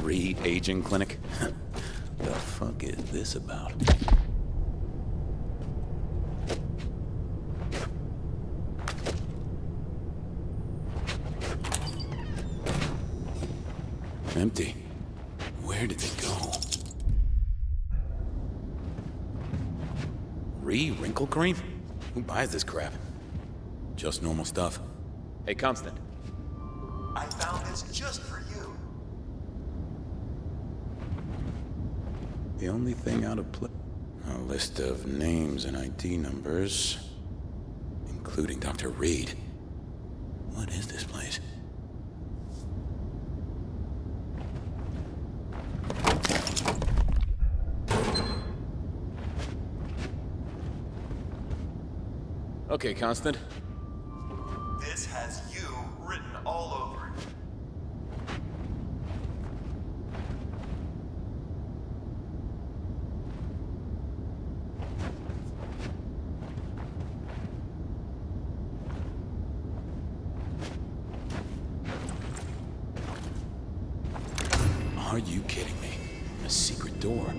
Re-aging clinic? the fuck is this about? Empty. Where did they go? Re-wrinkle cream? Who buys this crap? Just normal stuff. Hey, Constant. I found this just for you. The only thing out of place... A list of names and ID numbers. Including Dr. Reed. What is this place? Okay, Constant. This has you written all over it. Are you kidding me? A secret door.